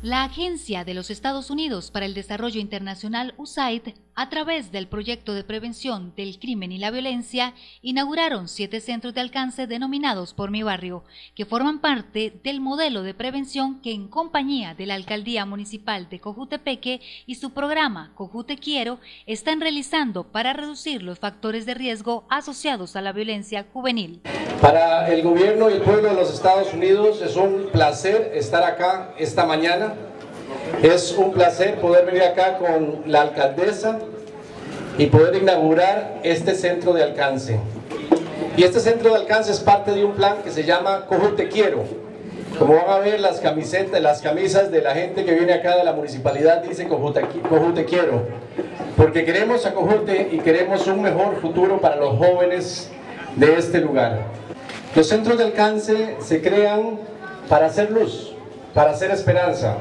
La Agencia de los Estados Unidos para el Desarrollo Internacional USAID, a través del proyecto de prevención del crimen y la violencia, inauguraron siete centros de alcance denominados por mi barrio, que forman parte del modelo de prevención que en compañía de la Alcaldía Municipal de Cojutepeque y su programa Cojute Quiero están realizando para reducir los factores de riesgo asociados a la violencia juvenil. Para el gobierno y el pueblo de los Estados Unidos es un placer estar acá esta mañana. Es un placer poder venir acá con la alcaldesa y poder inaugurar este centro de alcance. Y este centro de alcance es parte de un plan que se llama Cojute Quiero. Como van a ver, las camisetas, las camisas de la gente que viene acá de la municipalidad dicen Cojute, Cojute Quiero. Porque queremos a Cojute y queremos un mejor futuro para los jóvenes de este lugar. Los centros de alcance se crean para hacer luz, para hacer esperanza.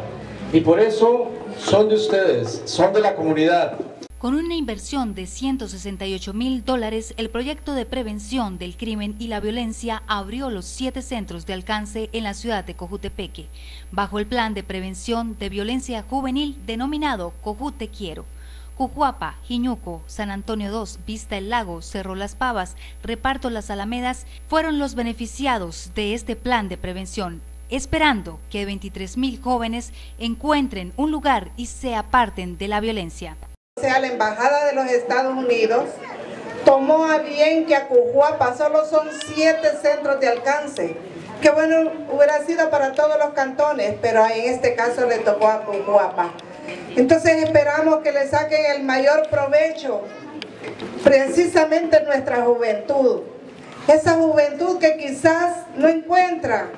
Y por eso son de ustedes, son de la comunidad. Con una inversión de 168 mil dólares, el proyecto de prevención del crimen y la violencia abrió los siete centros de alcance en la ciudad de Cojutepeque, bajo el plan de prevención de violencia juvenil denominado Cojute Quiero. Cujuapa, Jiñuco, San Antonio II, Vista el Lago, Cerro Las Pavas, Reparto Las Alamedas fueron los beneficiados de este plan de prevención, esperando que 23 mil jóvenes encuentren un lugar y se aparten de la violencia sea la Embajada de los Estados Unidos, tomó a bien que a Cujuapa solo son siete centros de alcance, que bueno, hubiera sido para todos los cantones, pero en este caso le tocó a Cujuapa. Entonces esperamos que le saquen el mayor provecho, precisamente nuestra juventud. Esa juventud que quizás no encuentra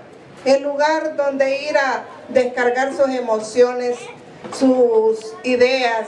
el lugar donde ir a descargar sus emociones, sus ideas,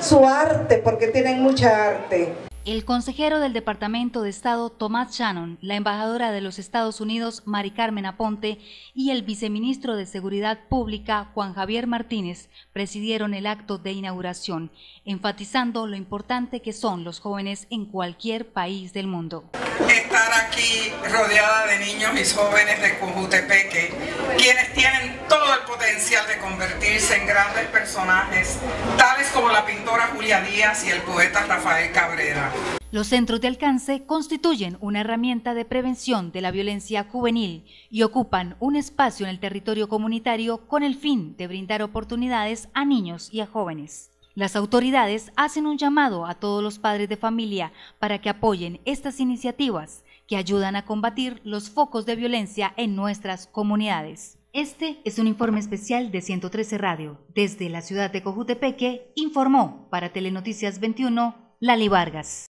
su arte, porque tienen mucha arte. El consejero del Departamento de Estado Tomás Shannon, la embajadora de los Estados Unidos Mari Carmen Aponte y el viceministro de Seguridad Pública Juan Javier Martínez presidieron el acto de inauguración, enfatizando lo importante que son los jóvenes en cualquier país del mundo. Estar aquí rodeada de niños y jóvenes de Cujutepeque, quienes tienen todo el potencial de convertirse en grandes personajes, tales como la pintora Julia Díaz y el poeta Rafael Cabrera. Los centros de alcance constituyen una herramienta de prevención de la violencia juvenil y ocupan un espacio en el territorio comunitario con el fin de brindar oportunidades a niños y a jóvenes. Las autoridades hacen un llamado a todos los padres de familia para que apoyen estas iniciativas que ayudan a combatir los focos de violencia en nuestras comunidades. Este es un informe especial de 113 Radio. Desde la ciudad de Cojutepeque, informó para Telenoticias 21 Lali Vargas.